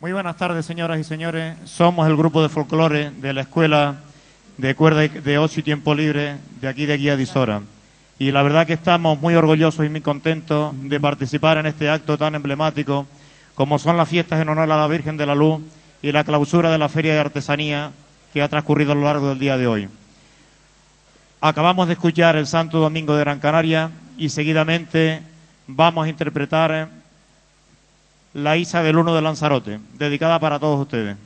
Muy buenas tardes, señoras y señores. Somos el grupo de folclore de la Escuela de Cuerda de Ocio y Tiempo Libre de aquí de Guía de Isora. Y la verdad que estamos muy orgullosos y muy contentos de participar en este acto tan emblemático como son las fiestas en honor a la Virgen de la Luz y la clausura de la Feria de Artesanía que ha transcurrido a lo largo del día de hoy. Acabamos de escuchar el Santo Domingo de Gran Canaria y seguidamente vamos a interpretar la Isa del Uno de Lanzarote, dedicada para todos ustedes.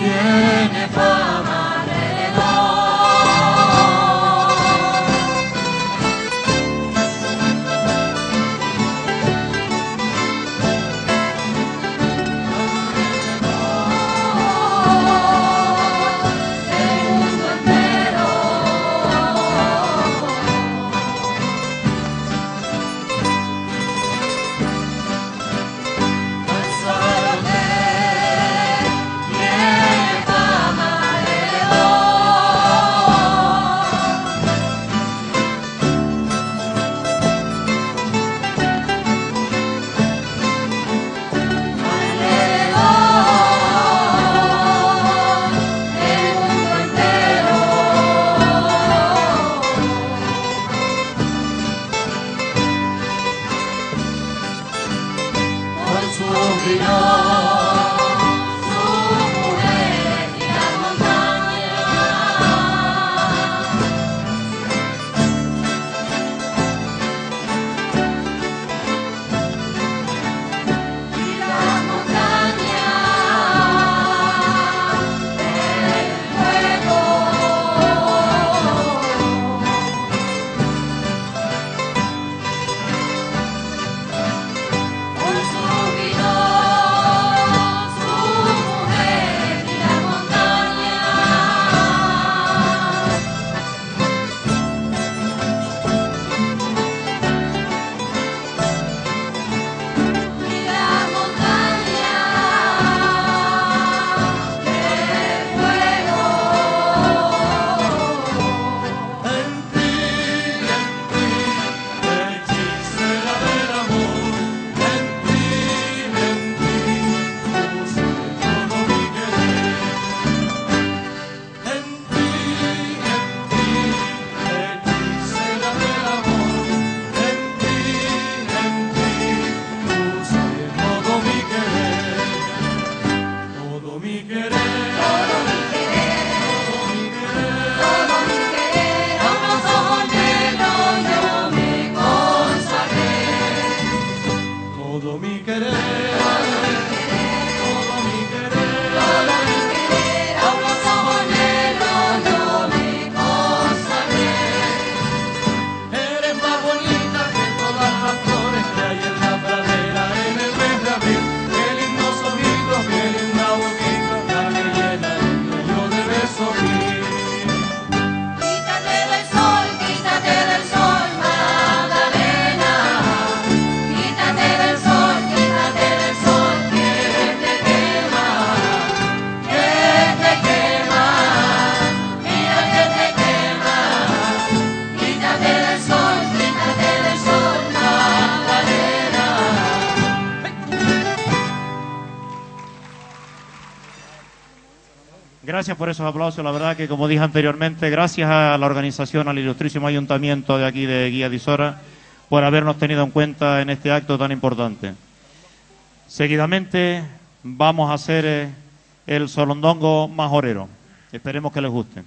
Yeah. Gracias por esos aplausos. La verdad que, como dije anteriormente, gracias a la organización, al ilustrísimo ayuntamiento de aquí de Guía de Isora, por habernos tenido en cuenta en este acto tan importante. Seguidamente vamos a hacer eh, el solondongo majorero. Esperemos que les guste.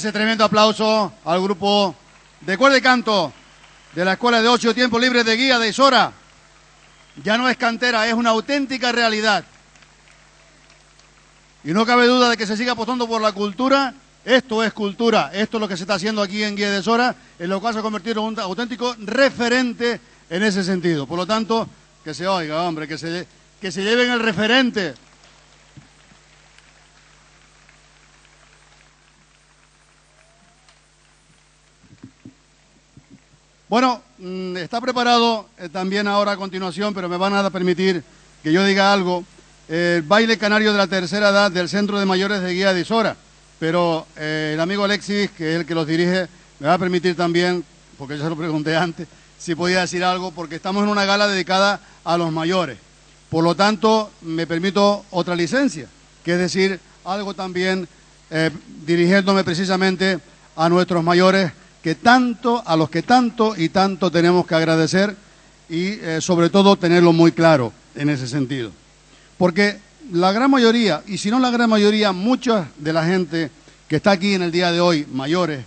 Ese tremendo aplauso al grupo de cuerda y canto de la Escuela de Ocio Tiempo Libre de Guía de Isora. Ya no es cantera, es una auténtica realidad. Y no cabe duda de que se siga apostando por la cultura. Esto es cultura, esto es lo que se está haciendo aquí en Guía de Sora, en lo cual se ha convertido en un auténtico referente en ese sentido. Por lo tanto, que se oiga, hombre, que se, que se lleven el referente. Bueno, mm, está preparado eh, también ahora a continuación, pero me van a permitir que yo diga algo. El baile canario de la tercera edad del Centro de Mayores de Guía de Isora. Pero eh, el amigo Alexis, que es el que los dirige, me va a permitir también, porque yo se lo pregunté antes, si podía decir algo, porque estamos en una gala dedicada a los mayores. Por lo tanto, me permito otra licencia, que es decir, algo también eh, dirigiéndome precisamente a nuestros mayores que tanto, a los que tanto y tanto tenemos que agradecer y eh, sobre todo tenerlo muy claro en ese sentido. Porque la gran mayoría, y si no la gran mayoría, mucha de la gente que está aquí en el día de hoy, mayores,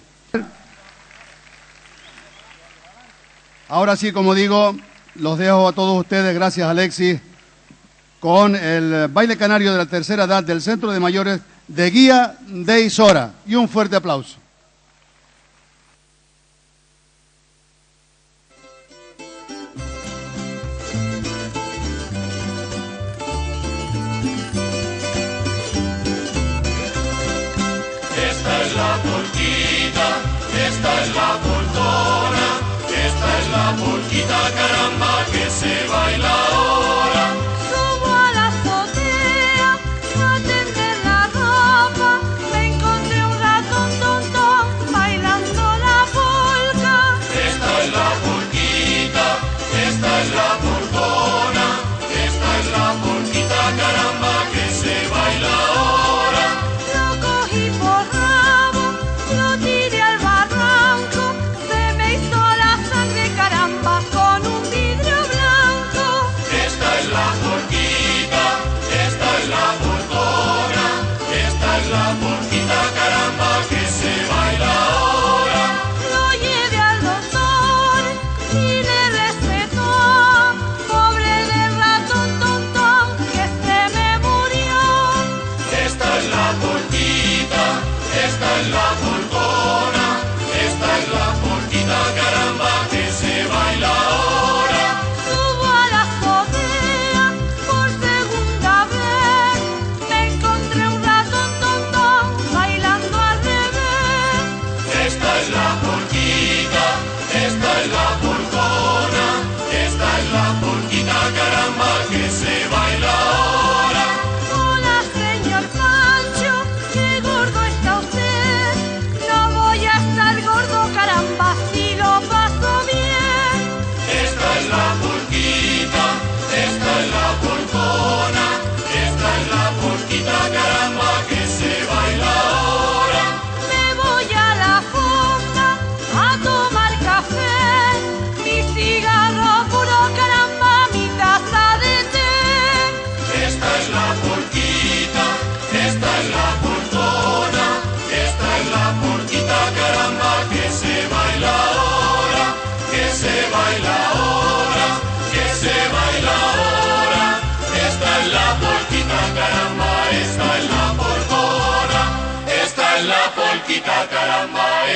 ahora sí, como digo, los dejo a todos ustedes, gracias Alexis, con el baile canario de la tercera edad del Centro de Mayores de Guía de Isora. Y un fuerte aplauso. Esta es la polcona, esta es la polquita caramba que se baila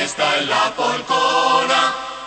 polcona, esta es la polquita caramba, esta es la polcona.